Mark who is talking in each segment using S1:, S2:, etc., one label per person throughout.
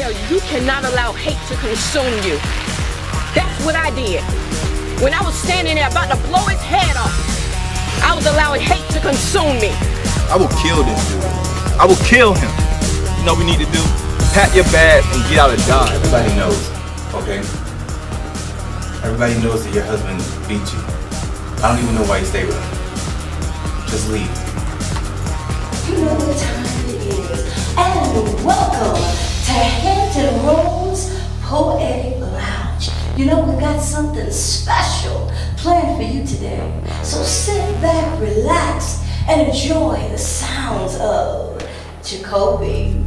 S1: tell you, you cannot allow hate to consume you. That's what I did. When I was standing there about to blow his head off, I was allowing hate to consume me.
S2: I will kill this dude. I will kill him. You know what we need to do? Pack your bags and get out of Dodge.
S3: Everybody knows, okay? Everybody knows that your husband beat you. I don't even know why you stay with him. Just leave.
S4: You know, we got something special planned for you today. So sit back, relax, and enjoy the sounds of Jacoby.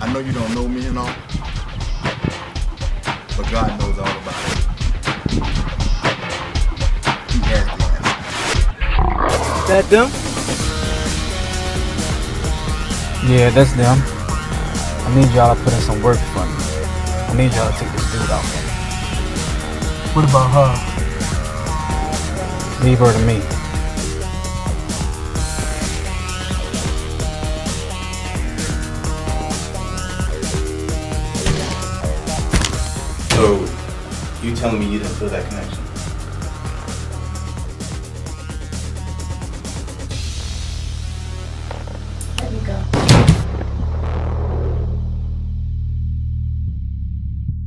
S2: I know you don't know me and all, but God knows all about it. He has the answer.
S5: That them? Yeah, that's them. I need y'all to put in some work for me. I need y'all to take this dude out for me. What about her? Leave her to me.
S3: So, you telling me you didn't feel that connection?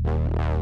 S3: Bye.